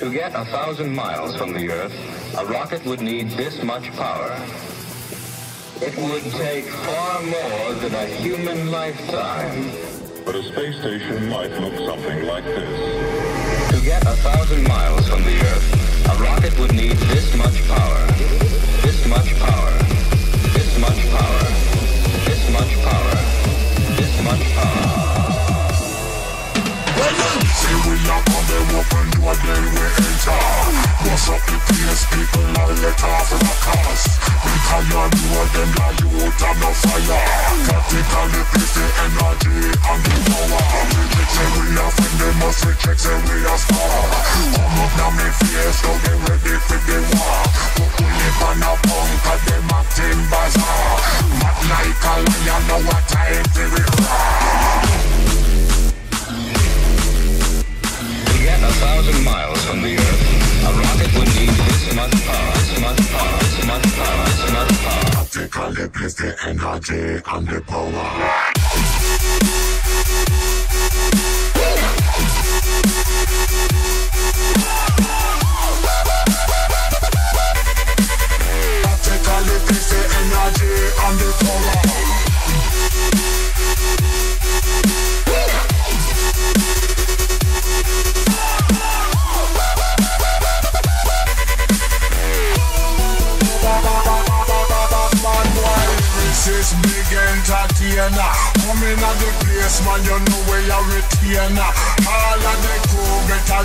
To get a thousand miles from the Earth, a rocket would need this much power. It would take far more than a human lifetime. But a space station might look something like this. To get a thousand miles from the Earth, more than the on the fire. Tactically place the energy and the power. Say we are friend, they must reject, say we are star. Come up now me face, so get ready for the war. Put we live a punk, and them acting bazaar. Mad like a lion, know what time for we roar. Place the energy and the power. Energy and the power. Big entertainer Coming at the place man you know where you retainer All of the crew better